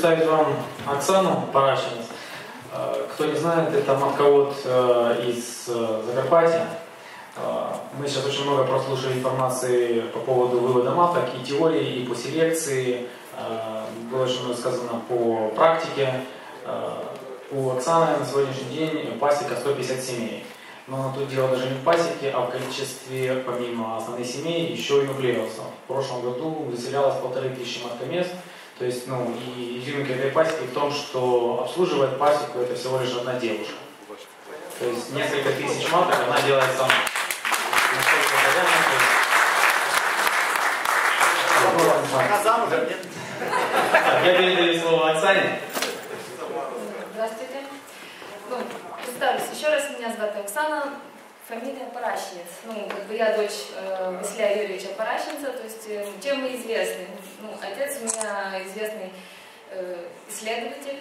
представить вам Оксану Парашинец. Э, кто не знает, это матковод э, из э, Закарпатья. Мы сейчас очень много прослушали информации по поводу вывода маток и теории, и по селекции. Было очень много сказано по практике. У Оксаны на сегодняшний день пасека 150 семей. Но тут дело даже не в пасеке, а в количестве, помимо основных семей, еще и нуклеусов. В прошлом году заселялось полторы тысячи маткомест. То есть, ну, и изюминка этой пасеки в том, что обслуживает пасеку это всего лишь одна девушка. То есть несколько тысяч маток она делает сама. Я передаю слово Оксане. Здравствуйте. Ну, представлюсь еще раз, меня зовут Оксана, фамилия Паращинец. Ну, как бы я дочь э, Василия Юрьевича Паращинца, то есть э, чем мы известны? Ну, отец у меня известный э, исследователь,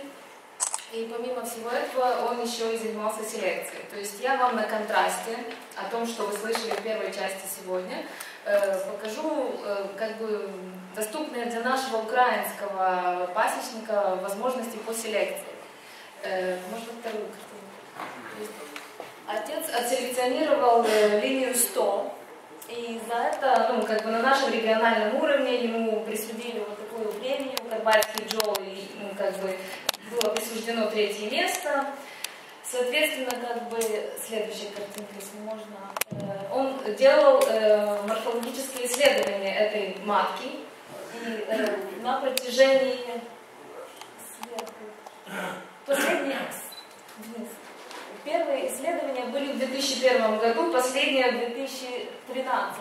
и помимо всего этого он еще и занимался селекцией. То есть я вам на контрасте о том, что вы слышали в первой части сегодня, э, покажу э, как бы доступные для нашего украинского пасечника возможности по селекции. Э, можно вторую картину. Отец отселекционировал э, линию 100, и за это, ну, как бы на нашем региональном уровне ему присудили вот такую премию, Карпатский Джол, и, ну, как бы было присуждено третье место. Соответственно, как бы, следующая картинка, если можно, э, он делал э, морфологические исследования этой матки, и э, на протяжении сверху, последний вниз, Первые исследования были в 2001 году, последние в 2013.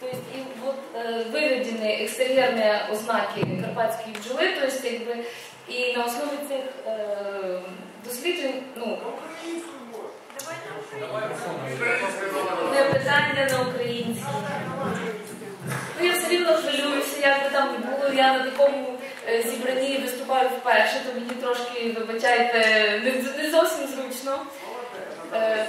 То есть и вот э, выведены экстерьерные ознаки карпатської бджоли, то есть якби, і на основі цих е, досліджень, ну, не питання на українській. Ну, я все рівно хвилююся, як би там не було, я на такому е, зібранні виступаю вперше, то мені трошки, вибачайте, не, не зовсім зручно. Е,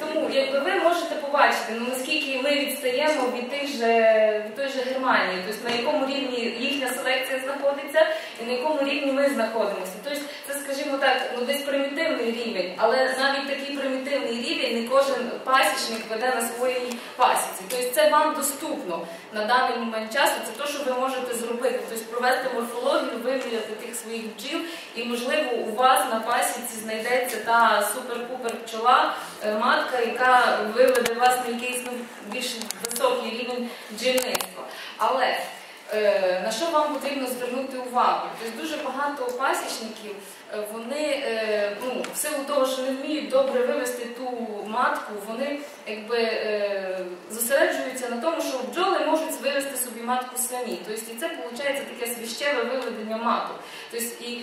тому якби ви можете побачити, ну наскільки ми відстаємо від тих же від той же Германії, тобто на якому рівні їхня селекція знаходиться і на якому рівні ми знаходимося. Тобто це, скажімо так, ну десь примітивний рівень, але навіть такий примітивний рівень не кожен пасічник веде на своїй пасіці. Тобто це вам доступно на даний момент часу. Це те, що ви можете зробити, тобто провести морфологію, виміряти тих своїх бджіл, і можливо у вас на пасіці знайдеться та супер-пупер пчола, е, матка, яка виведе вас на якийсь ну, більш високий рівень бджільництва. Але на що вам потрібно звернути увагу? Тобто дуже багато пасічників, е, вони ну, в силу того, що не вміють добре вивести ту матку, вони якби зосереджуються на тому, що бджоли можуть вивести собі матку самі. Тобто і це виходить таке свящеве виведення маток. Тобто і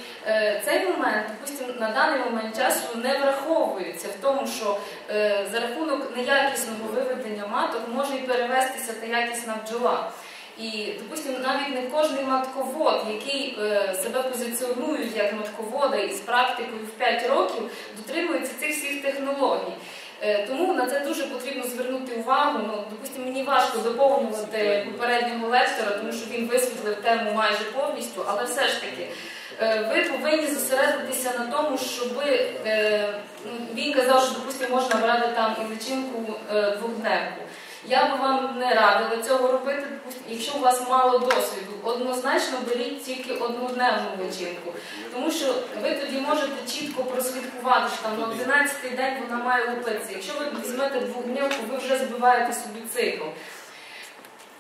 цей момент, допустимо, на даний момент часу не враховується в тому, що е, за рахунок неякісного виведення маток може і перевестися та якісна бджола. І, допустимо, навіть не кожний матковод, який е, себе позиціонує як матковода із практикою в 5 років, дотримується цих всіх технологій. Е, тому на це дуже потрібно звернути увагу. Ну, допустимо, мені важко доповнювати попереднього лектора, тому що він висвітлив тему майже повністю, але все ж таки. Е, ви повинні зосередитися на тому, щоб ну, він казав, що допустимо, можна брати там і личинку двохдневку. Я би вам не радила цього робити, якщо у вас мало досвіду. Однозначно беріть тільки однодневну личинку, тому що ви тоді можете чітко прослідкувати, що там на 11-й день вона має лупитися. Якщо ви візьмете двохдневку, ви вже збиваєте собі цикл.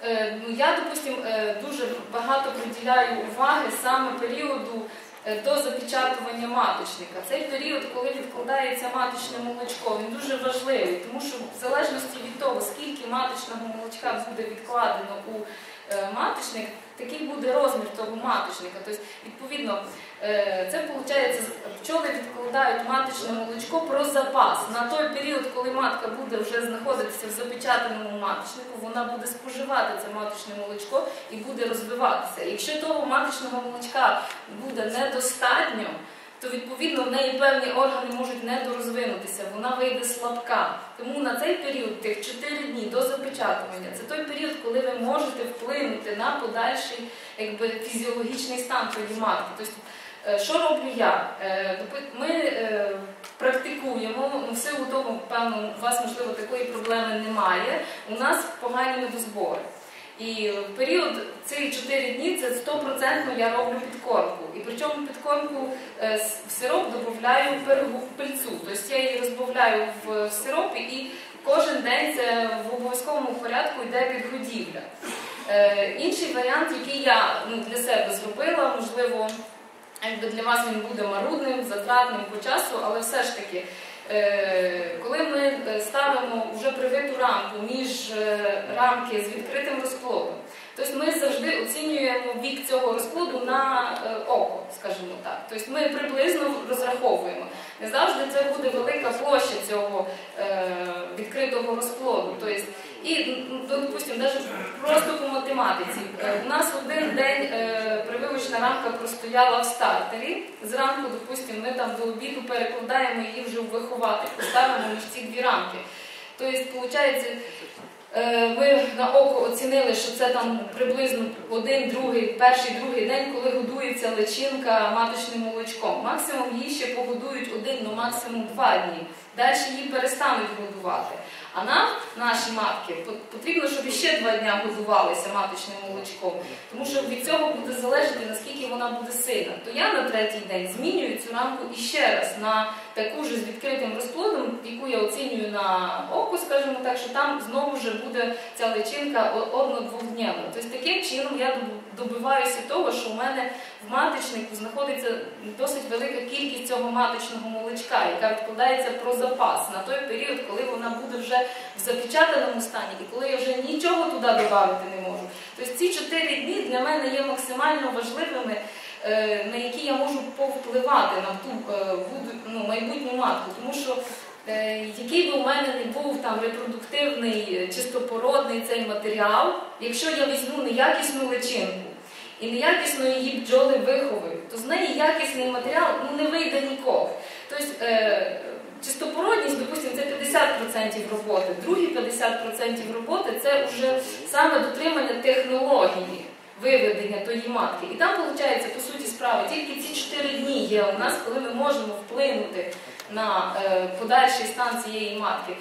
Е, ну, я, допустим, е, дуже багато приділяю уваги саме періоду до запечатування маточника. Цей період, коли відкладається маточне молочко, він дуже важливий, тому що в залежності від того, скільки маточного молочка буде відкладено у маточник, такий буде розмір того маточника. Тобто, відповідно, це виходить, пчоли відкладають маточне молочко про запас. На той період, коли матка буде вже знаходитися в запечатаному маточнику, вона буде споживати це маточне молочко і буде розвиватися. Якщо того маточного молочка буде недостатньо, то відповідно в неї певні органи можуть недорозвинутися, вона вийде слабка. Тому на цей період, тих 4 дні до запечатування, це той період, коли ви можете вплинути на подальший фізіологічний стан тої матки. Тобто, е, що роблю я? Е, Ми е, практикуємо, ну, в силу того, певно, у вас, можливо, такої проблеми немає. У нас погані медозбори. І в період ці 4 дні це 100% я роблю підкормку. І причому підкормку е, в сироп додаю пильцу. Тобто я її розбавляю в сиропі і кожен день це в обов'язковому порядку йде підгодівля. Е, інший варіант, який я ну, для себе зробила, можливо, якби для вас він буде марудним, затратним по часу, але все ж таки, е, коли ми е, ставимо вже привиту рамку між е, рамки з відкритим розплодом, тобто ми завжди оцінюємо вік цього розплоду на око, скажімо так. Тобто ми приблизно розраховуємо. Не завжди це буде велика площа цього відкритого розплоду. Тобто, і, ну, допустимо, навіть просто по математиці. Е, У нас один день е, прививочна рамка простояла в стартері. Зранку, допустимо, ми там до обіду перекладаємо її вже в вихователь, ставимо між ці дві рамки. Тобто, виходить, е, ми на око оцінили, що це там приблизно один, другий, перший, другий день, коли годується личинка маточним молочком. Максимум її ще погодують один, ну максимум два дні. Далі її перестануть годувати. А нам, наші матки, по- потрібно, щоб іще два дня годувалися маточним молочком, тому що від цього буде залежати, наскільки вона буде сильна. То я на третій день змінюю цю рамку іще раз на таку ж з відкритим розплодом, яку я оцінюю на око, скажімо так, що там знову вже буде ця личинка одно-двохдневна. Тобто таким чином я доб- добиваюся того, що у мене в маточнику знаходиться досить велика кількість цього маточного молочка, яка відкладається про запас на той період, коли вона буде вже в запечатаному стані, і коли я вже нічого туди додати не можу. Тобто ці чотири дні для мене є максимально важливими, е, на які я можу повпливати на ту е, ну, майбутню матку, тому що. е, Який би у мене не був там репродуктивний, чистопородний цей матеріал, якщо я візьму неякісну личинку і неякісно її бджоли виховують, то з неї якісний матеріал ну, не вийде ніколи. Тобто е, чистопородність, допустимо, це 50% роботи, другі 50% роботи це вже саме дотримання технології виведення тої матки. І там, виходить, по суті справи, тільки ці 4 дні є у нас, коли ми можемо вплинути на е, подальший стан цієї матки.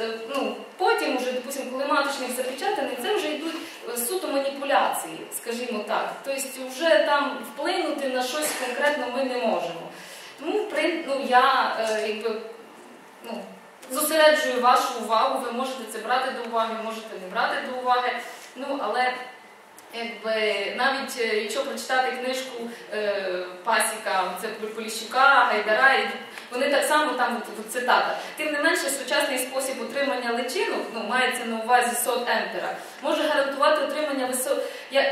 Е, ну, потім, уже, допустимо, коли маточник запечатаний, це вже йдуть е, суто маніпуляції, скажімо так. Тобто вже там вплинути на щось конкретно ми не можемо. Тому ну, я якби, ну, зосереджую вашу увагу, ви можете це брати до уваги, можете не брати до уваги. Ну, але якби, навіть е, якщо прочитати книжку е, Пасіка, це Поліщука, Гайдара, і вони так само там от, от цитата. Тим не менше, сучасний спосіб отримання личинок, ну мається на увазі сот емпера, може гарантувати отримання висо-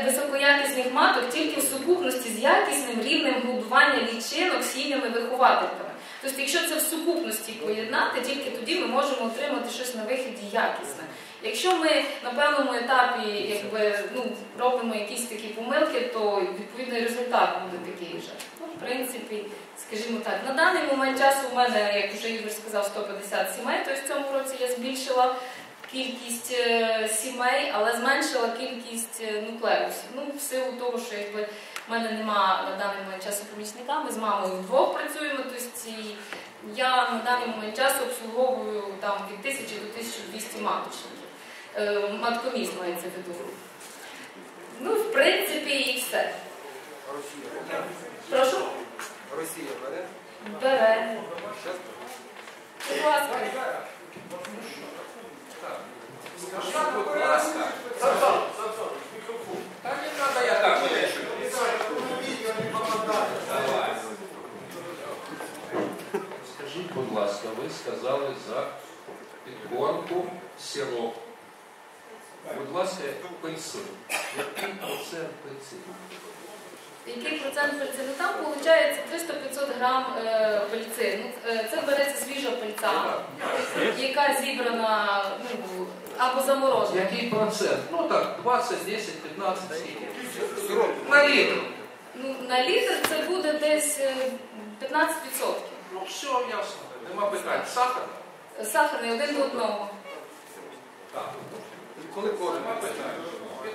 високоякісних маток тільки в сукупності з якісним рівнем годування лічинок сім'ями виховательками. Тобто, якщо це в сукупності поєднати, тільки тоді ми можемо отримати щось на виході якісне. Якщо ми на певному етапі якби, ну, робимо якісь такі помилки, то відповідний результат буде такий же. Ну, в принципі, скажімо так, на даний момент часу у мене, як вже Ігор сказав, 150 сімей, тобто в цьому році я збільшила кількість е, сімей, але зменшила кількість е, нуклеусів. Ну, в силу того, що якби в мене нема на даний момент часу помічника, ми з мамою вдвох працюємо, тобто я на даний момент часу обслуговую там від 1000 до 1200 маточників. Е, Маткоміс мається в виду. Ну, в принципі, і все. Росія. Прошу, Росія бере. бере. Будь ласка. Скажіть, будь ласка. Та не треба, я так вирішую. Скажіть, будь ласка, ви сказали за підкормку сироп. Будь ласка, пильцин. Який процент пильцин? Який процент пильцину? Там виходить 300-500 грам е. Ну, е, це береться свіжа пильця, яка зібрана ну, або заморожена. Який процент? Ну так, 20, 10, 15, скільки? На літр. Ну, на літр це буде десь е, 15%. Ну все, ясно. Нема питань. Сахар? Сахарний один до одного. Так. Коли кожен? Нема питань.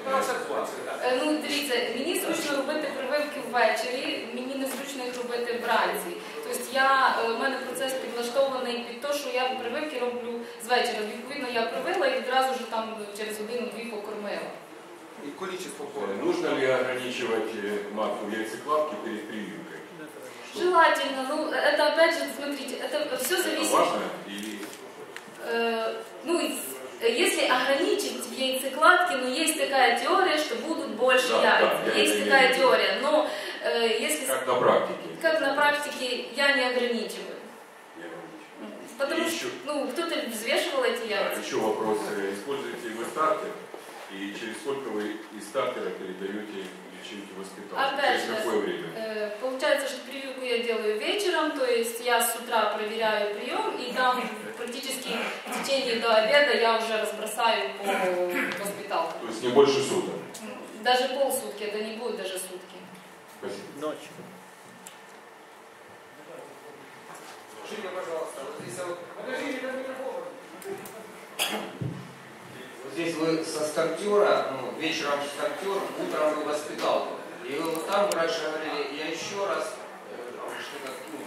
15-20. Е, Ну, дивіться, мені зручно робити прививки ввечері, мені не зручно їх робити вранці. Тобто я, е, у мене процес підлаштований під те, що я прививки роблю з вечора. Відповідно, я привила і відразу ж там через годину-дві покормила. І количество Э, кожен. Нужно ли ограничивать э, матку в яйцеклавке перед прививкой? Желательно, ну, это опять же, смотрите, это все Это зависит важно или Э, ну, и с- если ограничить в яйцекладке, но есть такая теория, что будут больше Да, яиц. да, я есть такая виду. теория, но э, если как на практике? как на практике я не ограничиваю. Я ограничиваю. Потому что еще- ну, кто-то взвешивал эти Да, яйца. еще вопрос. Э, Используете вы стартер? И через сколько вы из стартера передаете лечить в воспитание? Опять же, какое время? Э, Получается, что прививку я делаю вечером, то есть я с утра проверяю прием, и там практически в течение до обеда я уже разбросаю по воспиталкам. То есть не больше суток. Даже полсутки, это не будет даже сутки. Спасибо. Скажите, пожалуйста, вот здесь вот... Подождите, там микрофон. Здесь вы со стартера, ну, вечером стартер, утром вы воспитал. И вот там раньше говорили, я еще раз, э, что-то, ну,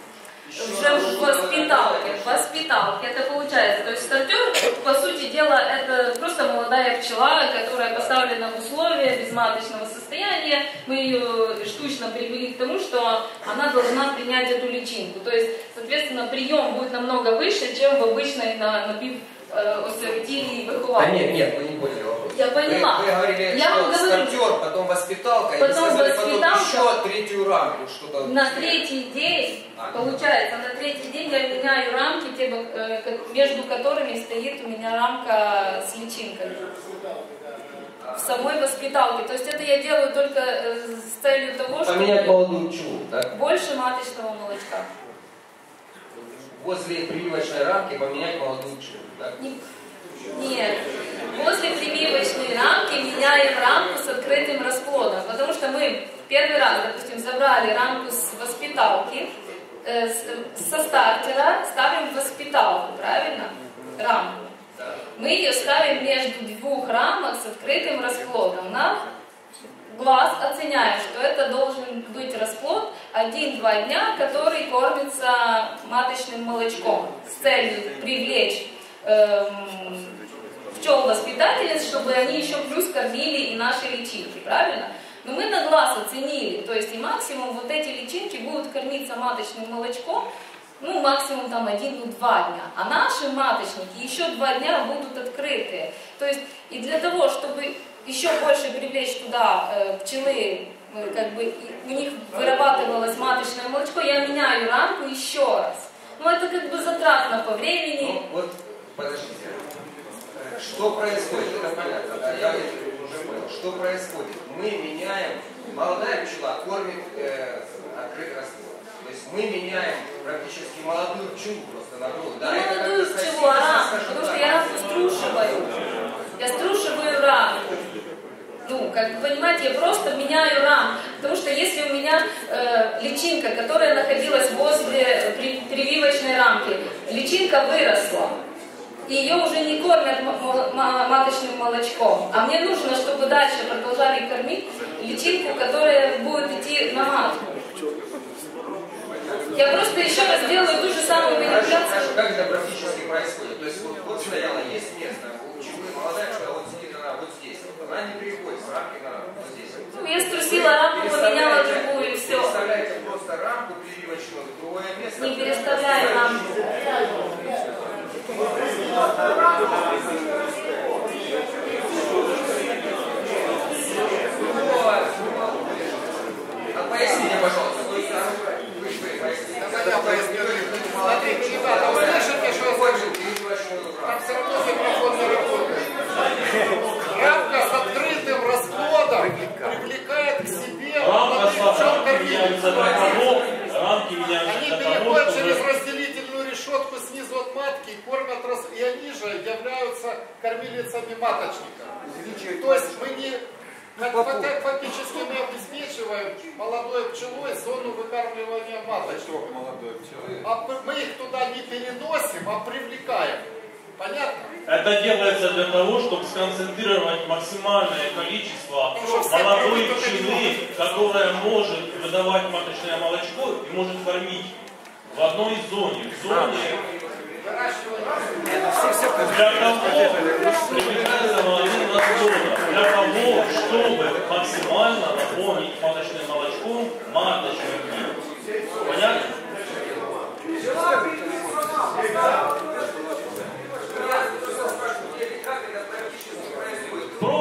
Уже в воспиталке, делать. в воспиталке это получается. То есть стартер, по сути дела, это просто молодая пчела, которая поставлена в условия безматочного состояния. Мы ее штучно привели к тому, что она должна принять эту личинку. То есть, соответственно, прием будет намного выше, чем в обычной на напив э, осиротилии Да выховалке. нет, нет, вы не поняли вопрос. Я поняла. Вы, вы говорили, Я что говорю. стартер, потом воспиталка, и Потом сказали воспиталка. потом еще третью рамку, что-то. На третий день, А. получается, на третий день я меняю рамки, э, между которыми стоит у меня рамка с личинкой. В самой воспиталке. То есть это я делаю только э, с целью того, Поменять чтобы молодую пчелу, да? больше маточного молочка. Возле прививочной рамки поменять молодую пчелу, да? Не- Нет. После прививочной рамки меняем рамку с открытым расплодом. Потому что мы первый раз, допустим, забрали рамку с воспиталки, э, с- со стартера ставим воспиталку, правильно? Рамку. Мы ее ставим между двух рамок с открытым расплодом. На глаз оценяем, что это должен быть расплод 1-2 дня, который кормится маточным молочком с целью привлечь эм, пчел-воспитательниц, чтобы они еще плюс кормили и наши личинки, правильно? Но мы на глаз оценили, то есть и максимум вот эти личинки будут кормиться маточным молочком, ну, максимум там один, ну, дня. А наши маточники еще два дня будут открытые. То есть и для того, чтобы еще больше привлечь туда э, пчелы, э, как бы у них вырабатывалось маточное молочко, я меняю рамку еще раз. Ну, это как бы затратно по времени. Ну, вот, подождите. Что происходит? Это понятно, да, я уже понял. Что происходит? Мы меняем, молодая пчела кормит э, открытый расплод. То есть мы меняем практически молодую пчелу просто на голову. Да, Ну, это молодую как-то пчелу, соседи, а, скажем потому так. что я рамку струшиваю. Я струшиваю рамку. Ну, как вы понимаете, я просто меняю рамку. Потому что если у меня э, личинка, которая находилась возле при- прививочной рамки, личинка выросла, и ее уже не кормят маточным молочком, а мне нужно, чтобы дальше продолжали кормить личинку, которая будет идти на матку. Я просто еще раз делаю ту же самую манипуляцию. как это практически происходит? То есть вот, вот стояла, есть место, у молодая вот сидит она вот здесь. Она не переходит с рамки на рамку, вот здесь. Ну, я струсила рамку, поменяла другую, и все. Переставляете просто рамку прививочную в другое место. Не переставляю рамку. А поясните, пожалуйста, то есть, вы, вы, поясните. я поясню. Смотрите, ребята, вы слышите, что я скажу? Прививочную Там рамку. все равно микрофон не работает. Рамка с открытым расплодом привлекает к себе Рамка молодых с пчел того, рамки меняются Они переходят через чтобы... разделительную решетку снизу от матки и кормят, рас- и они же являются кормилицами маточника. То есть мы не Фак- фак- Фактически мы обеспечиваем молодой пчелой зону выкармливания маточек. А п- мы их туда не переносим, а привлекаем. Понятно? Это делается для того, чтобы сконцентрировать максимальное количество молодой пчелы, которая может выдавать маточное молочко и может кормить в одной зоне. В зоне для того, привлекается для того, чтобы максимально наполнить маточным молочком маточный гнит. Понятно?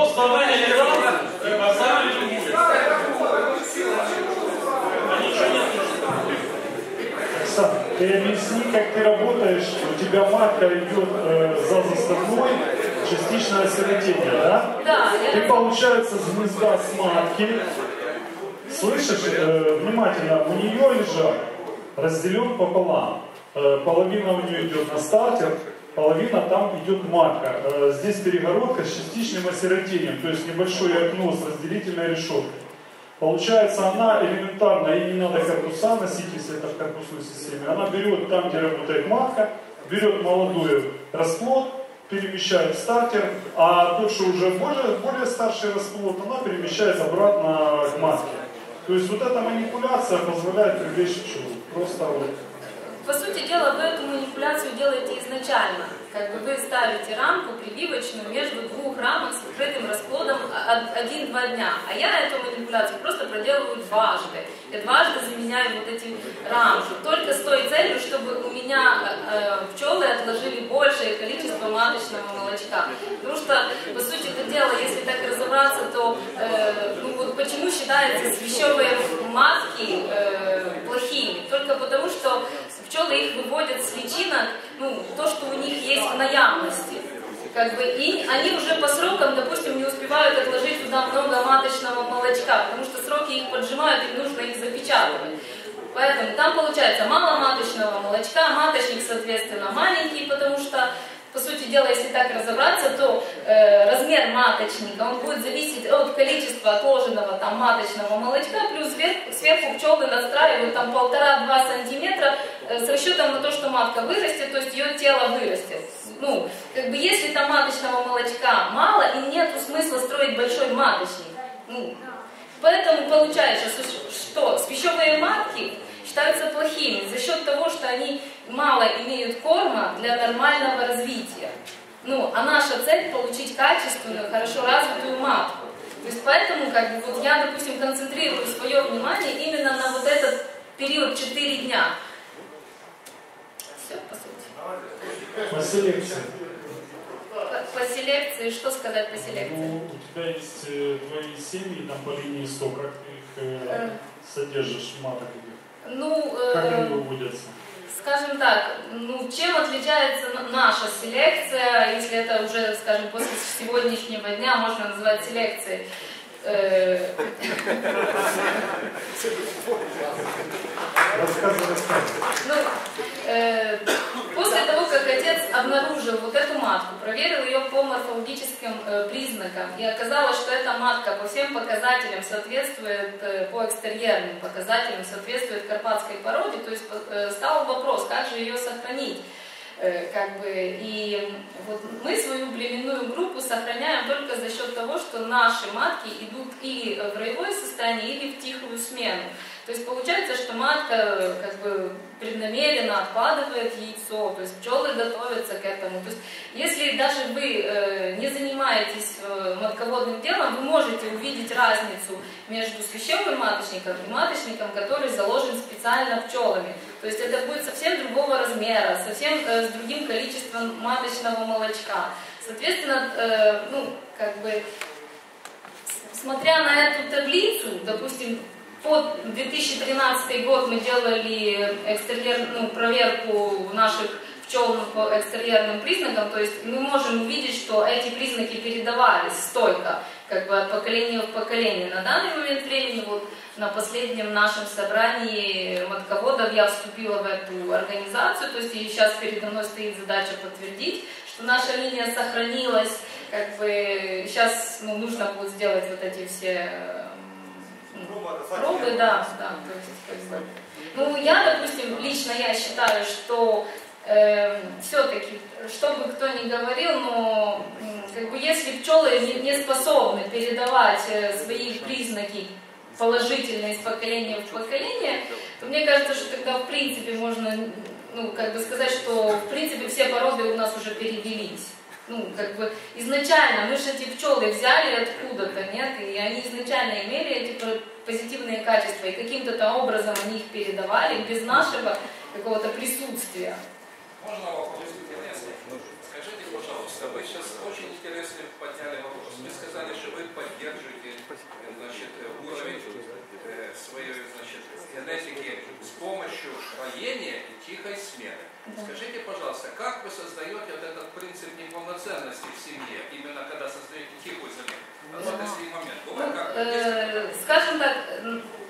Просто рамку и поставили другую. А. Оксана, ты объясни, как ты работаешь, у тебя матка идет э, за заставной, частичное осиротение, да? Да, Ты, я... получается, с гнезда с матки, слышишь, э, внимательно, у нее лежат разделен пополам. Э, половина у нее идет на стартер, половина там идет матка. Э, здесь перегородка с частичным осиротением, то есть небольшое окно с разделительной решеткой. Получается, она элементарно, ей не надо корпуса носить, если это в корпусной системе. Она берет там, где работает матка, берет молодой расплод, перемещает в стартер, а тот, что уже более, более старший расплод, она перемещает обратно к матке. То есть вот эта манипуляция позволяет привлечь пчелу. Просто вот. По сути дела, вы эту манипуляцию делаете изначально. Как бы вы ставите рамку прививочную между двух рамок с открытым расплодом один-два дня. А я эту манипуляцию просто проделываю дважды. Я дважды заменяю вот эти рамки. Только с той целью, чтобы у меня э, пчелы отложили большее количество маточного молочка. Потому что, по сути это дела, если так разобраться, то э, ну вот почему считаются свящевые матки э, плохими? Только потому, что пчелы их выводят с личинок, ну, то, что у них есть в наявности. Как бы, и они уже по срокам, допустим, не успевают отложить туда много маточного молочка, потому что сроки их поджимают, им нужно их запечатывать. Поэтому там получается мало маточного молочка, маточник, соответственно, маленький, потому что, по сути дела, если так разобраться, то э, размер маточника, он будет зависеть от количества отложенного там маточного молочка, плюс сверху, сверху пчелы настраивают там полтора-два сантиметра э, с расчетом на то, что матка вырастет, то есть ее тело вырастет. Ну, как бы если там маточного молочка мало, и нету смысла строить большой маточник. Ну, Поэтому получается, что- что священные матки считаются плохими за счет того, что они мало имеют корма для нормального развития. Ну, а наша цель получить качественную, хорошо развитую матку. То есть поэтому как бы, вот я, допустим, концентрирую свое внимание именно на вот этот период 4 дня. Все, по сути. По селекции. По, по селекции, что сказать по селекции? Ну, у тебя есть э, твои семьи там по линии 100, как ты их э, содержишь, маток этих? Ну, Как э, они выводятся? Скажем так, ну, чем отличается наша селекция, если это уже, скажем, после сегодняшнего дня можно назвать селекцией? Э, ну, э, после того, как отец обнаружил вот эту матку, проверил ее по морфологическим э, признакам, и оказалось, что эта матка по всем показателям соответствует, э, по экстерьерным показателям соответствует карпатской породе, то есть э, стал вопрос, как же ее сохранить. Как бы, и вот мы свою племенную группу сохраняем только за счет того, что наши матки идут или в роевое состояние, или в тихую смену. То есть получается, что матка э, как бы преднамеренно откладывает яйцо, то есть пчелы готовятся к этому. То есть если даже вы э, не занимаетесь э, матководным делом, вы можете увидеть разницу между священным маточником и маточником, который заложен специально пчелами. То есть это будет совсем другого размера, совсем э, с другим количеством маточного молочка. Соответственно, э, ну, как бы, смотря на эту таблицу, допустим, под 2013 год мы делали экстерьер, ну, проверку наших пчел по экстерьерным признакам, то есть мы можем увидеть, что эти признаки передавались стойко, как бы от поколения в поколение. На данный момент времени, вот на последнем нашем собрании матководов я вступила в эту организацию, то есть и сейчас передо мной стоит задача подтвердить, что наша линия сохранилась, как бы сейчас ну, нужно будет сделать вот эти все пробы, да, да, то есть, как бы. Ну, я, допустим, лично я считаю, что все-таки, что бы кто ни говорил, но как бы если пчелы не, не способны передавать э, свои признаки положительно из поколения в поколение, то мне кажется, что тогда в принципе можно ну, как бы сказать, что в принципе все породы у нас уже перевелись. Ну, как бы изначально мы же эти пчелы взяли откуда-то, нет, и они изначально имели эти по- позитивные качества, и каким-то образом они их передавали без нашего какого-то присутствия. Можно вопрос? Скажите, пожалуйста, вы сейчас очень интересный подняли вопрос. Вы сказали, что вы поддерживаете значит, уровень э, своей значит, генетики помощью роения и тихой смены. Скажите, пожалуйста, как вы создаете вот этот принцип неполноценности в семье, именно когда создаете тихую замену? Вот если момент. Ну, как? э, скажем так,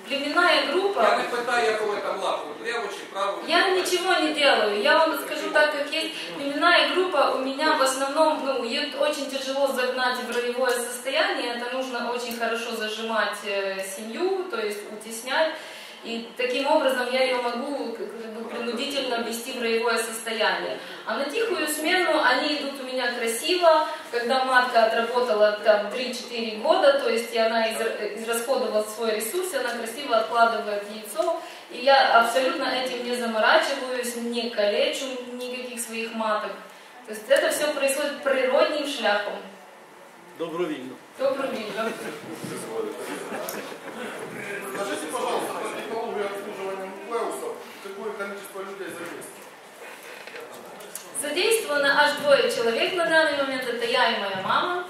племенная группа... Я не ви там лапу, леву чи праву. Я ничего не делаю. Я вам скажу так, как есть. Племенная группа у меня в основном, ну, ее очень тяжело загнать в роевое состояние. Это нужно очень хорошо зажимать э, семью, то есть утеснять. И таким образом я ее могу как бы, принудительно ввести в роевое состояние. А на тихую смену они идут у меня красиво, когда матка отработала там 3-4 года, то есть и она из- израсходовала свой ресурс, она красиво откладывает яйцо. И я абсолютно этим не заморачиваюсь, не калечу никаких своих маток. То есть это все происходит природним шляхом. Добровільно. Добровольно. Скажите, пожалуйста, про технологию обслуживания нуклеусов, какое количество людей задействовано? Задействовано аж двое человек на данный момент, это я и моя мама.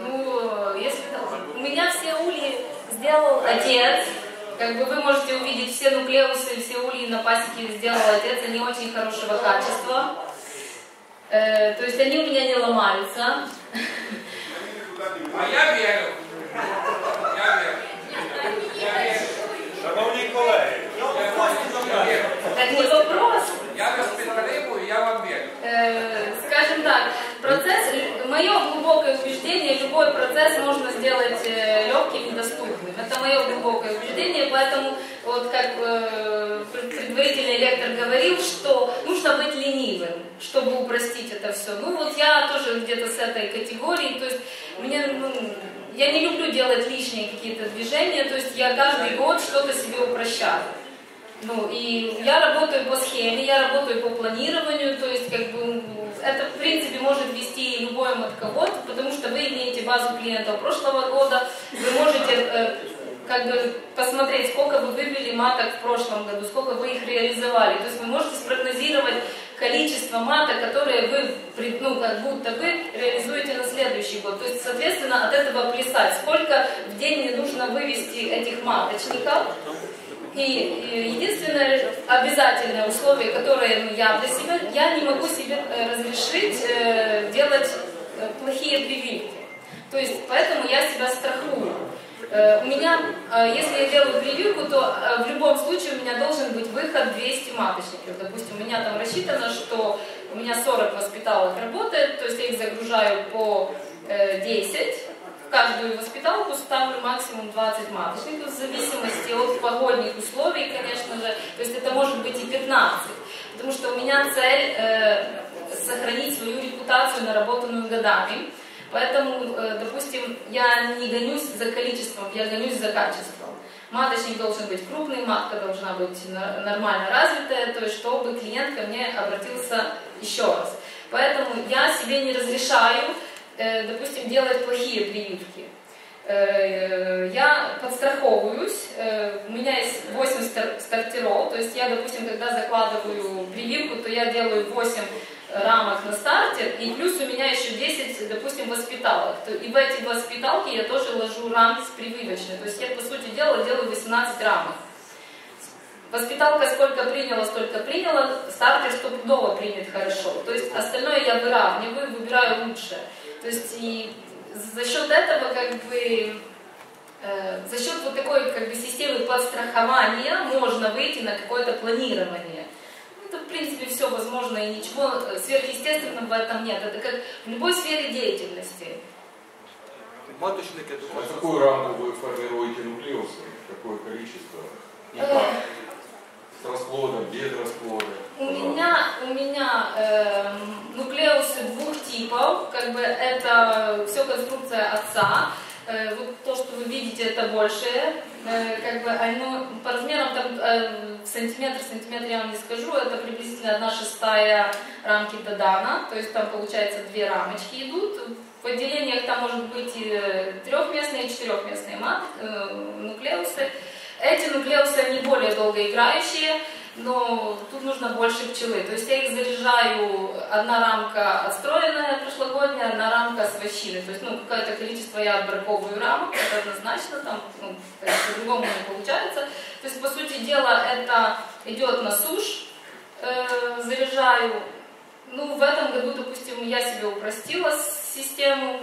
Ну, если у меня все ульи сделал отец. Как бы вы можете увидеть все нуклеусы, все ульи на пасеке сделал отец, они очень хорошего качества. Э, то есть они у меня не ломаются. А я верю. Я верю. Я верю. Шановні колеги, Я верю. Так не вопрос. Я вас підтримую, я вам верю. Э, скажем так, процесс, мое глубокое убеждение, любой процесс можно сделать э, легким и доступным. Это мое глубокое убеждение, поэтому, вот как э, пред- предварительный лектор говорил, что нужно быть ленивым, чтобы упростить это все. Ну вот я тоже где-то с этой категории, то есть мне, ну, я не люблю делать лишние какие-то движения, то есть я каждый год что-то себе упрощаю. Ну, и я работаю по схеме, я работаю по планированию, то есть, как бы, это, в принципе, может вести любой матковод, потому что вы имеете базу клиентов прошлого года, вы можете, э, как бы, посмотреть, сколько вы вывели маток в прошлом году, сколько вы их реализовали, то есть вы можете спрогнозировать количество маток, которые вы, ну, как будто вы реализуете на следующий год. То есть, соответственно, от этого плясать, сколько в день мне нужно вывести этих маточников, и единственное обязательное условие, которое ну, я для себя, я не могу себе э, разрешить э, делать э, плохие прививки. То есть поэтому я себя страхую. У меня, если я делаю прививку, то в любом случае у меня должен быть выход 200 маточников. Допустим, у меня там рассчитано, что у меня 40 воспиталок работает, то есть я их загружаю по э, 10 каждую воспиталку ставлю максимум 20 маточников, в зависимости от погодных условий, конечно же. То есть это может быть и 15. Потому что у меня цель э, сохранить свою репутацию, наработанную годами. Поэтому, э, допустим, я не гонюсь за количеством, я гонюсь за качеством. Маточник должен быть крупный, матка должна быть нормально развитая, то есть чтобы клиент ко мне обратился еще раз. Поэтому я себе не разрешаю, допустим, делать плохие прививки. Э, Я подстраховываюсь, э, у меня есть 8 стар- стартеров, то есть я, допустим, когда закладываю прививку, то я делаю 8 рамок на стартер, и плюс у меня еще 10, допустим, воспиталок. И в эти воспиталки я тоже ложу рамки с прививочной. То есть я, по сути дела, делаю 18 рамок. Воспиталка сколько приняла, столько приняла, стартер стопудово примет хорошо. То есть остальное я выравниваю, выбираю лучшее. То есть и за счет этого как бы Э, за счет вот такой как бы, системы подстрахования можно выйти на какое-то планирование. Ну, это, в принципе, все возможно, и ничего сверхъестественного в этом нет. Это как в любой сфере деятельности. Маточник это... А какую рамку вы формируете нуклеусы? Какое количество? И как? С расплодом, без расплода? У меня, у меня э, нуклеусы двух типов, как бы это все конструкция отца. Э, вот то, что вы видите, это большее, э, как бы оно по размерам там э, сантиметр, сантиметр я вам не скажу, это приблизительно одна шестая рамки Дадана, то есть там получается две рамочки идут. В отделениях там может быть и трехместные, и четырехместные мат, нуклеусы. Эти нуклеусы, они более долгоиграющие, но тут нужно больше пчелы. То есть я их заряжаю, одна рамка отстроенная прошлогодняя, одна рамка с вощиной. То есть, ну, какое-то количество я отбраковываю рамок, это однозначно, там, ну, по-другому не получается. То есть, по сути дела, это идет на суш, э, заряжаю. Ну, в этом году, допустим, я себе упростила систему,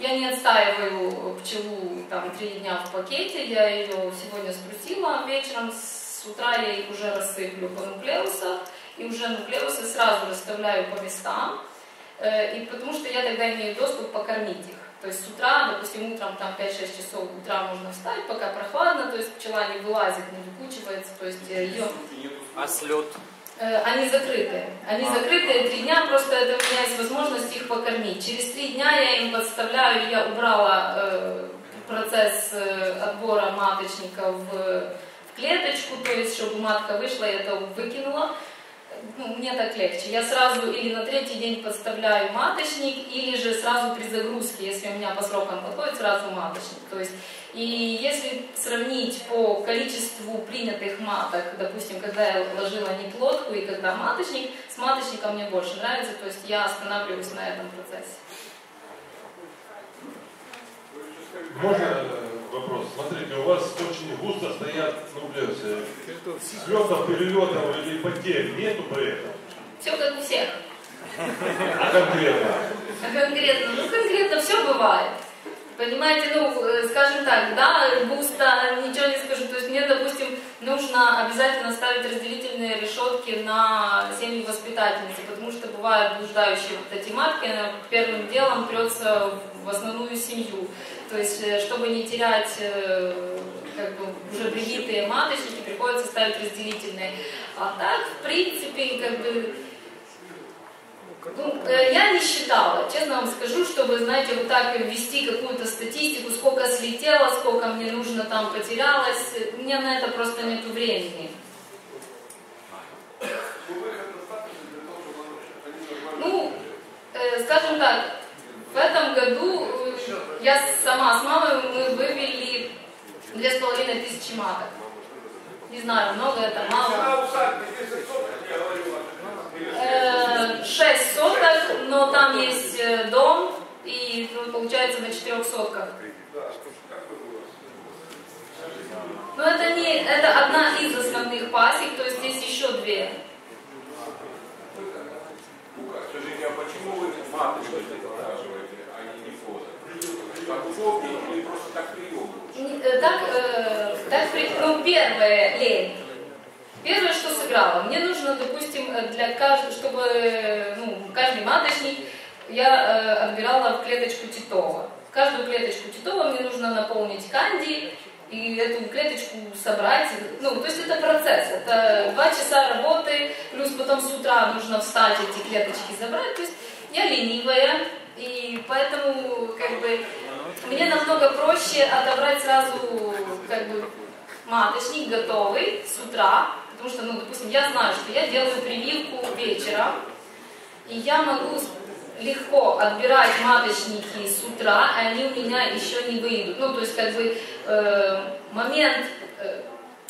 я не отстаиваю пчелу там три дня в пакете, я ее сегодня струсила вечером, с утра я их уже рассыплю по нуклеусах, и уже нуклеусы сразу расставляю по местам, э, и потому что я тогда имею доступ покормить их. То есть с утра, допустим, утром там 5-6 часов утра можно встать, пока прохладно, то есть пчела не вылазит, не выкучивается, то есть ее... А слет? Э, они закрыты. Они а. закрыты три дня, просто это у меня есть возможность их покормить. Через три дня я им подставляю, я убрала э, процесс э, отбора маточника в, в клеточку, то есть чтобы матка вышла, я это выкинула. Ну, мне так легче. Я сразу или на третий день подставляю маточник, или же сразу при загрузке, если у меня по срокам подходит, сразу маточник. То есть и если сравнить по количеству принятых маток, допустим, когда я ложила неплодку и когда маточник, с маточником мне больше нравится, то есть я останавливаюсь на этом процессе. Можно вопрос? Смотрите, у вас густо стоят нуклеусы. Взлетов, перелетов или потерь нету при этом? Все как у всех. А конкретно? А конкретно? Ну, конкретно все бывает. Понимаете, ну, э, скажем так, да, густо, ничего не скажу. То есть мне, допустим, нужно обязательно ставить разделительные решетки на семьи воспитательницы, потому что бывают блуждающие вот эти матки, она первым делом прется в основную семью. То есть, э, чтобы не терять э, как бы уже привитые маточники, приходится ставить разделительные. А так, в принципе, как бы ну, э, я не считала, честно вам скажу, чтобы, знаете, вот так ввести какую-то статистику, сколько слетело, сколько мне нужно там потерялось. У меня на это просто нет времени. Ну, э, скажем так, в этом году э, я сама с мамой мы вывели две с половиной тысячи маток. Не знаю, много это, мало. 6 соток, но там есть э, дом, и ну, получается на четырех сотках. Но это не, это одна из основных пасек, то есть здесь еще две. Скажите, а почему вы маточку не Упаковки или просто так прием? Э, так, э, ну, первое, лень. Первое, что сыграло, мне нужно, допустим, для каждого, чтобы ну, каждый маточник я э, отбирала в клеточку Титова. Каждую клеточку Титова мне нужно наполнить канди и эту клеточку собрать. Ну, то есть это процесс, это два часа работы, плюс потом с утра нужно встать эти клеточки забрать. То есть я ленивая, и поэтому как бы мне намного проще отобрать сразу как бы маточник готовый с утра, Потому что, ну, допустим, я знаю, что я делаю прививку вечером, и я могу легко отбирать маточники с утра, а они у меня еще не выйдут. Ну, то есть, как бы, э, момент э,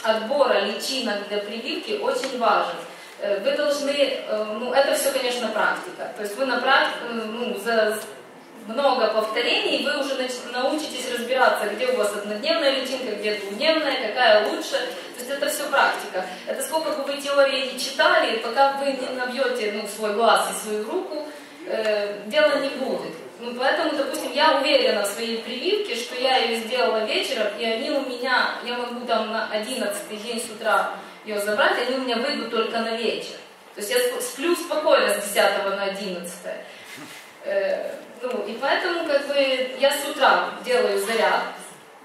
отбора личинок для прививки очень важен. Э, вы должны, э, ну, это все, конечно, практика. То есть вы на практике, ну, за много повторений, вы уже научитесь разбираться, где у вас однодневная личинка, где двухдневная, какая лучше. То есть это все практика. Это сколько бы вы теории не читали, пока вы не набьете ну, свой глаз и свою руку, э, дела не будет. Ну, поэтому, допустим, я уверена в своей прививке, что я ее сделала вечером, и они у меня, я могу там на 11 день с утра ее забрать, они у меня выйдут только на вечер. То есть я сплю спокойно с 10 на 11. Э, ну, и поэтому как бы я с утра делаю заряд,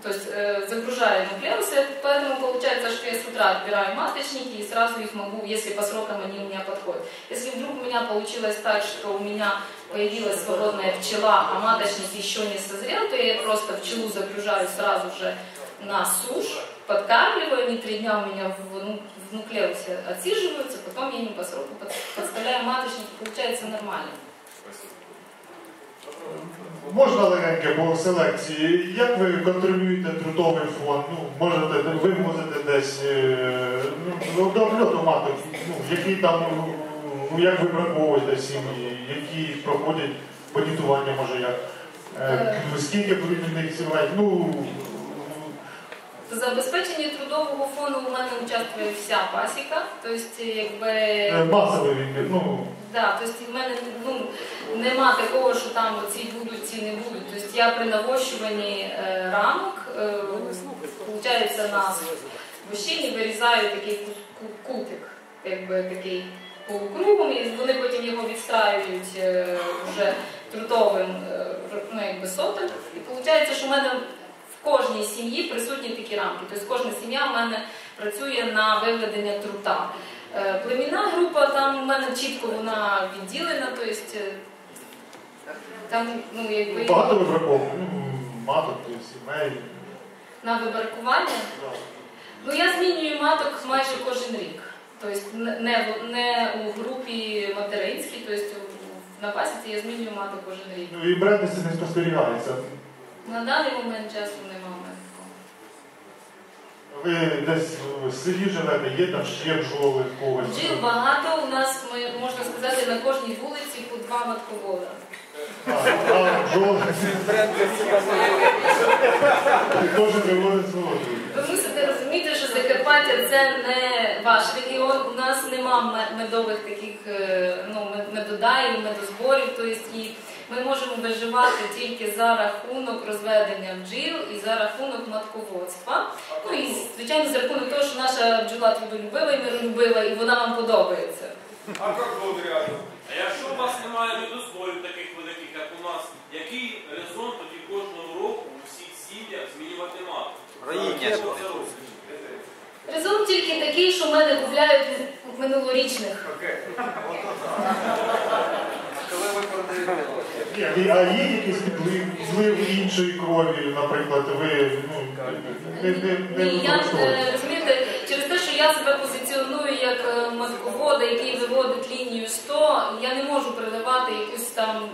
то есть э, загружаю нуклеусы, поэтому получается, что я с утра отбираю маточники и сразу их могу, если по срокам они у меня подходят. Если вдруг у меня получилось так, что у меня появилась свободная пчела, а маточник еще не созрел, то я просто пчелу загружаю сразу же на сушь, подкармливаю, они три дня у меня в, ну, в нуклеусе отсиживаются, потом я им по сроку подставляю маточник, получается нормально. Можна легеньке по селекції. Як ви контролюєте трудовий фонд? Ну, можете, ви можете десь ну, до обльоту маток, ну, які там, ну, як ви враховуєте сім'ї, які проходять понітування, може як? Е, скільки повинні них сімей? Ну, в забезпеченні трудового фонду у мене участвує вся пасіка, тобто якби... Масовий він, ну... Да, тобто в мене ну, нема такого, що там ці будуть, ці не будуть. Тобто я при навощуванні е, рамок, е, на вощині вирізаю такий кутик, якби такий полукругом, і вони потім його відстраюють е, вже трудовим е, ну, якби сотом. І виходить, що в мене кожній сім'ї присутні такі рамки. Тобто кожна сім'я в мене працює на виведення трута. Е, племінна група там в мене чітко вона відділена, тобто там, ну, якби... Багато вибраковок, ну, маток, сімей. На вибракування? Ну, я змінюю маток майже кожен рік. Тобто не, не у групі материнській, тобто на пасіці я змінюю маток кожен рік. Ну і бредності не спостерігається. На даний момент часу немає. Ви десь в селі живете, є там ще бджоли в когось? Бджіл багато, у нас, можна сказати, на кожній вулиці по два матковода. А, а бджоли? Кожен виводить свого. Ви мусите розуміти, що Закарпаття це не ваш регіон, у нас нема медових таких е, ну, медодаїв, медозборів, тобто і ми можемо виживати тільки за рахунок розведення бджіл і за рахунок матководства. Ну і звичайно за рахунок того, що наша бджола трудолюбива і миролюбива, і вона вам подобається. А як благодаря? А якщо у вас немає медозборів таких великих, як у нас, який резон тоді кожного року у всіх сім'ях змінювати матку? Резон тільки такий, що в мене купляють минулорічних. Коли ви продаєте? А є якийсь підлив, злив іншої крові, наприклад, ви ну, не, не, не Ні, я е, розумієте, через те, що я себе позиціоную як е, матковода, який виводить лінію 100, я не можу приливати якусь там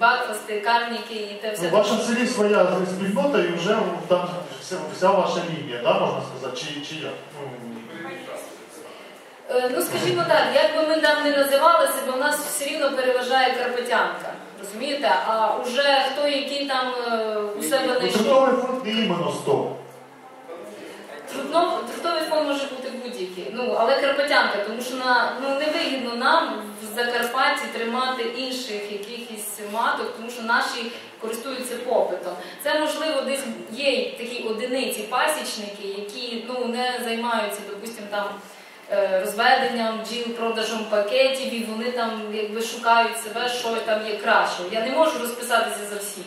бакфасти, карніки і те все. Ну, в вашому селі своя спільнота і вже там вся, вся ваша лінія, да, можна сказати, чи, чи як? Ну, Ну, скажімо так, як би ми там не називалися, бо в нас все рівно переважає Карпатянка. Розумієте? А уже хто який там е, у себе ну, знайшов. фонд не іменно 100. Трудно, трудовий фонд може бути будь-який. Ну, але Карпатянка, тому що на, ну, невигідно нам в Закарпатті тримати інших якихось маток, тому що наші користуються попитом. Це можливо десь є такі одиниці пасічники, які ну, не займаються, допустимо, там. Е, розведенням бджіл, продажем пакетів, і вони там якби шукають себе, що там є краще. Я не можу розписатися за всіх.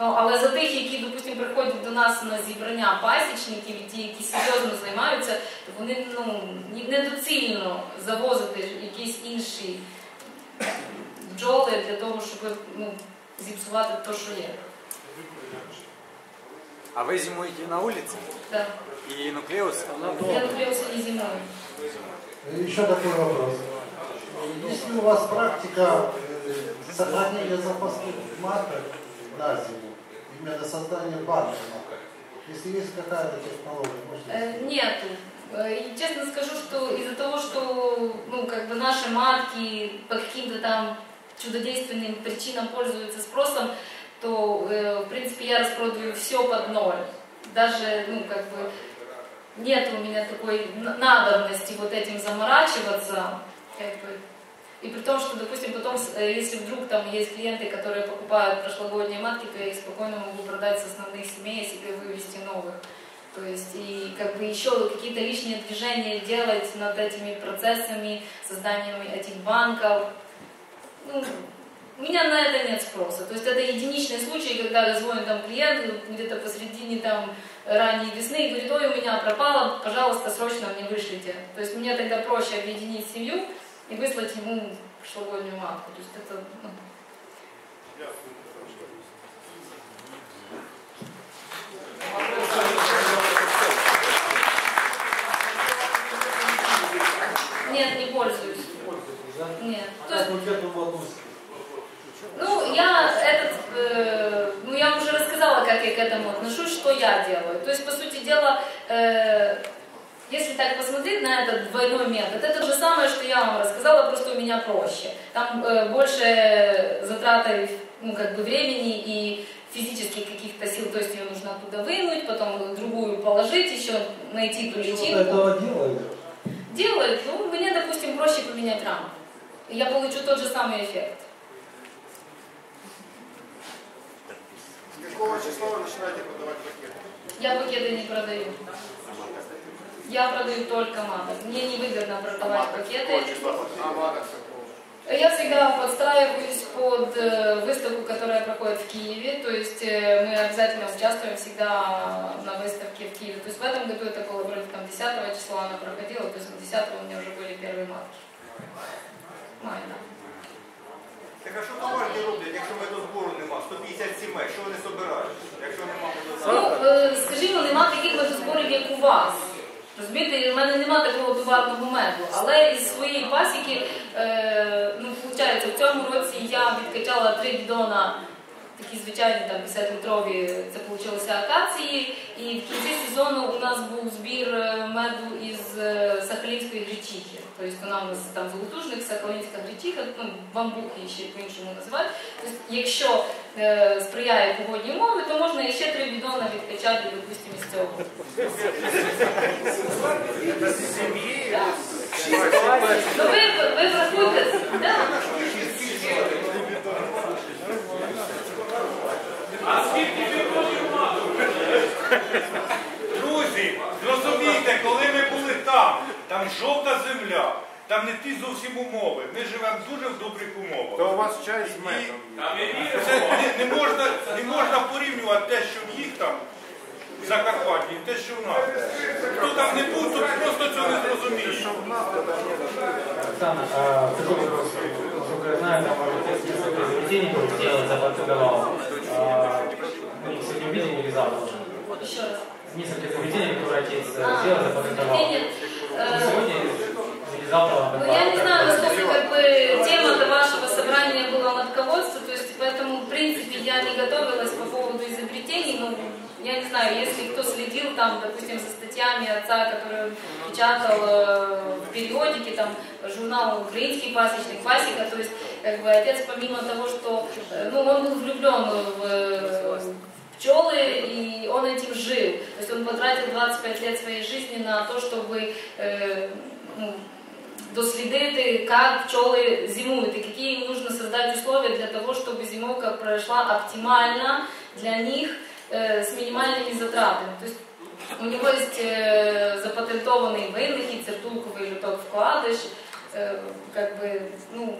Ну, Але за тих, які, допустимо, приходять до нас на зібрання пасічників, і ті, які серйозно займаються, то вони ну, недоцільно завозити якісь інші бджоли для того, щоб ну, зіпсувати те, що є. А вы зимуете на улице? Да. И нуклеус? Я нуклеусы не зимую. Еще такой вопрос. Есть ли у вас практика э, сохранения запасных маток на зиму? Именно создание банка маток? Если есть какая-то технология, можете... Э, нету. Э, и честно скажу, что из-за того, что ну, как бы наши матки по каким-то там чудодейственным причинам пользуются спросом, то, э, в принципе, я распродаю все под ноль. Даже, ну, как бы, нет у меня такой надобности вот этим заморачиваться. Как бы. И при том, что, допустим, потом, э, если вдруг там есть клиенты, которые покупают прошлогодние матки, то я их спокойно могу продать с основных семей себе вывести новых. То есть и как бы еще какие-то лишние движения делать над этими процессами, созданием этих банков. Ну, у меня на это нет спроса. То есть это единичные случаи, когда звонит там клиент где-то посредине там ранней весны и говорит, ой, у меня пропало, пожалуйста, срочно мне вышлите. То есть мне тогда проще объединить семью и выслать ему прошлогоднюю матку. То есть это, ну, Нет, не пользуюсь. Нет. То есть, ну, я этот, э, как я к этому отношусь, что я делаю. То есть, по сути дела, э, если так посмотреть на этот двойной метод, это же самое, что я вам рассказала, просто у меня проще. Там э, больше затраты, ну, как бы времени и физических каких-то сил, то есть ее нужно оттуда вынуть, потом другую положить, еще найти ту личинку. этого делают? Делают, ну, мне, допустим, проще поменять рамку. Я получу тот же самый эффект. Какого числа вы начинаете продавать пакеты? Я пакеты не продаю. Я продаю только маток. Мне невыгодно продавать пакеты. А маток с какого? Я всегда подстраиваюсь под э, выставку, которая проходит в Киеве. То есть э, мы обязательно участвуем всегда на выставке в Киеве. То есть в этом году это было вроде там 10 числа она проходила, то есть на 10 у меня уже были первые матки. Май, да. Так а що товарні роблять, якщо медозбору нема? 150 сімей, що вони збирають? якщо нема Ну, е, скажімо, нема таких медозборів, як у вас. Розумієте, в мене нема такого товарного меду. Але із своєї пасіки, е, ну, виходить, в цьому році я відкачала три бідона, такі звичайні там 50-літрові, це вийшло акації. І в кінці сезону у нас був збір е, меду із е, Сахалінської гречихи. Тобто вона у нас там золотужник, Сахалінська гречиха, ну, бамбук її ще по-іншому називають. Тобто, якщо е, сприяє погодні умови, то можна ще три бідона відкачати, допустимо, з цього. Ну ви, ви врахуйте, да. А скільки ви Друзі, зрозумійте, коли ми були там, там жовта земля, там не ті зовсім умови. Ми живемо дуже в добрих умовах. То у вас чай з медом. Це не, не, можна, не можна порівнювати те, що в їх там в Закарпатті, і те, що в нас. Хто там не був, то просто цього не зрозуміє. Оксана, а, такой вопрос. Насколько я знаю, там несколько заведений, которые делают запатентовал. А, мы сегодня увидели или завтра? Еще раз. Несколько заведений, которые отец э, А, сделал, запатентовал. Не э, сегодня или завтра? Ну, я не знаю, насколько как бы тема вашего собрания была матководство, то есть поэтому, в принципе, я не готовилась по поводу изобретений, но я не знаю, если кто следил там, допустим, за статьями отца, который он печатал в периодике, там, журнал «Украинский пасечник», «Пасека», то есть, как бы, отец, помимо того, что, э, ну, он был влюблен в э, пчелы, и он этим жил. То есть он потратил 25 лет своей жизни на то, чтобы э, ну, доследить, как пчелы зимуют, и какие им нужно создать условия для того, чтобы зимовка прошла оптимально для них э, с минимальными затратами. То есть у него есть э, запатентованный вынахід, циртулковый люток вкладыш, э, как бы, ну,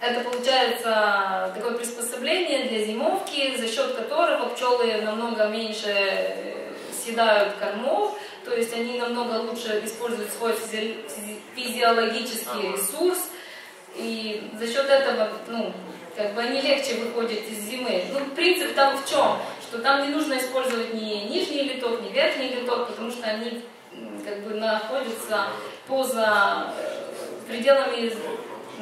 это получается такое приспособление для зимовки, за счет которого пчелы намного меньше э, съедают кормов, то есть они намного лучше используют свой физи- физиологический ресурс, и за счет этого, ну, как бы они легче выходят из зимы. Ну, принцип там в чем? Что там не нужно использовать ни нижний литок, ни верхний литок, потому что они как бы находятся поза э, пределами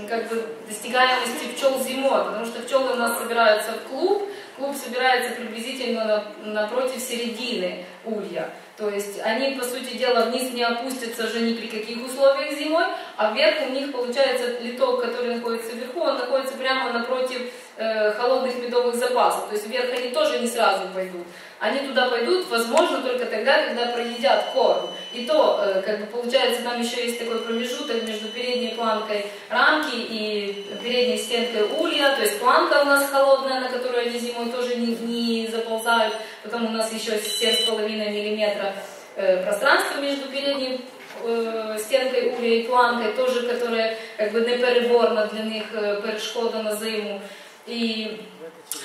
как бы достигаемости пчел зимой, потому что пчелы у нас собираются в клуб, клуб собирается приблизительно на- напротив середины улья. То есть они, по сути дела, вниз не опустятся же ни при каких условиях зимой, а вверх у них получается литок, который находится вверху, он находится прямо напротив э, холодных медовых запасов. То есть вверх они тоже не сразу пойдут. Они туда пойдут, возможно, только тогда, когда проедят корм. И то, э, как бы получается, там еще есть такой промежуток между передней планкой рамки и передней стенкой улья. То есть планка у нас холодная, на которую они зимой тоже не, не заползают. Потом у нас еще 7,5 мм э, пространство между передней э, стенкой улья и планкой, тоже, которая как бы не переборна для них перешкода на зиму. И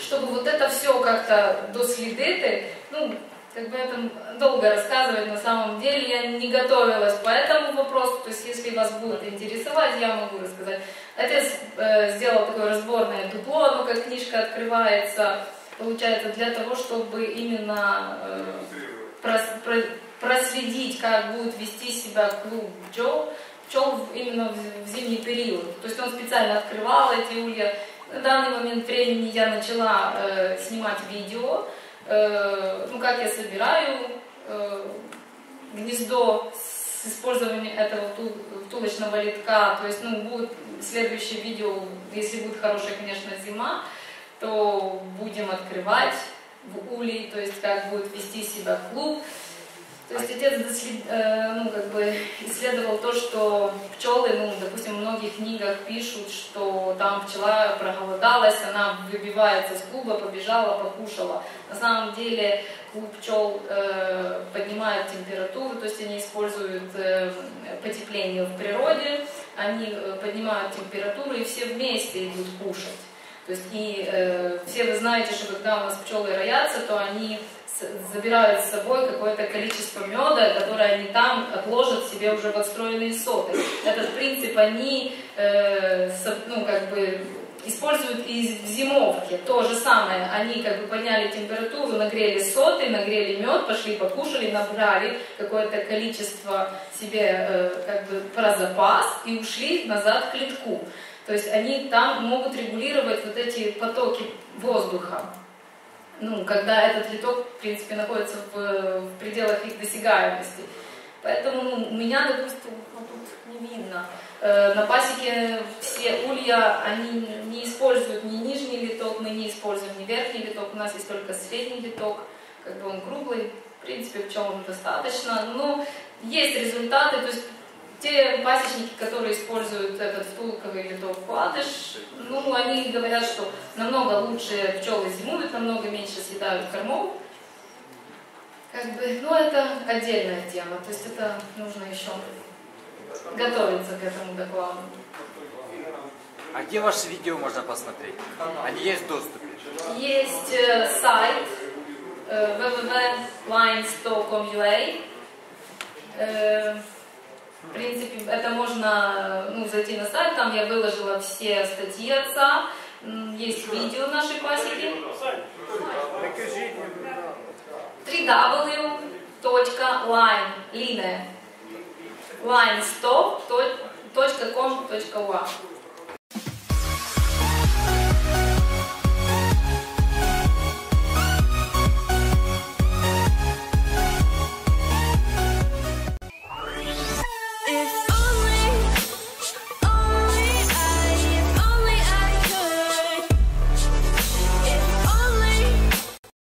чтобы вот это все как-то доследить, ну, как бы это долго рассказывать, на самом деле я не готовилась по этому вопросу, то есть если вас будет интересовать, я могу рассказать. Отец э, сделал такое разборное дупло, ну как книжка открывается, получается, для того, чтобы именно э, прос, про, проследить, как будет вести себя клуб пчел, пчел именно в, в зимний период. То есть он специально открывал эти улья, на данный момент времени я начала э, снимать видео, э, ну как я собираю э, гнездо с использованием этого втулочного литка, то есть ну, будет следующее видео, если будет хорошая, конечно, зима, то будем открывать в улей, то есть как будет вести себя клуб. То есть отец э, ну, как бы исследовал то, что пчелы, ну, допустим, в многих книгах пишут, что там пчела проголодалась, она выбивается с клуба, побежала, покушала. На самом деле клуб пчел э, поднимает температуру, то есть они используют э, потепление в природе, они э, поднимают температуру и все вместе идут кушать. То есть и э, все вы знаете, что когда у нас пчелы роятся, то они забирают с собой какое-то количество меда, которое они там отложат себе уже в отстроенные соты. Этот принцип они э, ну, как бы используют и в зимовке. То же самое. Они как бы подняли температуру, нагрели соты, нагрели мед, пошли покушали, набрали какое-то количество себе э, как бы про запас и ушли назад к литку. То есть они там могут регулировать вот эти потоки воздуха ну, когда этот литок, в принципе, находится в, в пределах их досягаемости. Поэтому ну, меня, допустим, вот тут не видно. Э, на пасеке все улья, они не используют ни нижний литок, мы не используем ни верхний литок, у нас есть только средний литок, как бы он круглый, в принципе, пчелам достаточно. Но есть результаты, то есть те пасечники, которые используют этот втулковый литок вкладыш, ну, они говорят, что намного лучше пчелы зимуют, намного меньше съедают кормов. Как бы, ну, это отдельная тема, то есть это нужно еще готовиться к этому докладу. А где ваши видео можно посмотреть? Они есть в доступе? Есть э, сайт э, www.lines.com.ua э, в принципе, это можно ну, зайти на сайт, там я выложила все статьи отца, есть видео нашей пасеки. www.line, line, linestop.com.ua